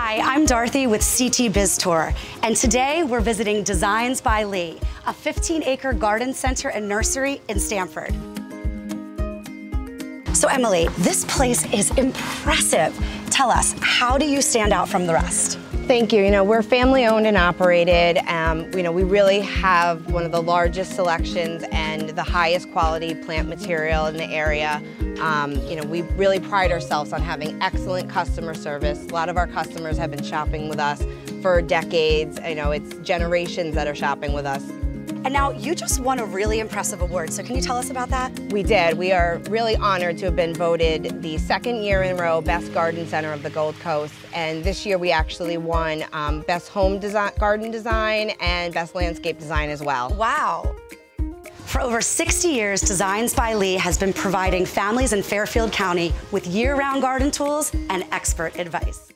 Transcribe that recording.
Hi, I'm Dorothy with CT Biz Tour, and today we're visiting Designs by Lee, a 15-acre garden center and nursery in Stamford. So Emily, this place is impressive. Tell us, how do you stand out from the rest? Thank you. You know, we're family owned and operated. Um, you know, we really have one of the largest selections and the highest quality plant material in the area. Um, you know, we really pride ourselves on having excellent customer service. A lot of our customers have been shopping with us for decades. You know, it's generations that are shopping with us. And now you just won a really impressive award, so can you tell us about that? We did. We are really honored to have been voted the second year in a row Best Garden Center of the Gold Coast. And this year we actually won um, Best Home Design, Garden Design and Best Landscape Design as well. Wow. For over 60 years, Designs by Lee has been providing families in Fairfield County with year-round garden tools and expert advice.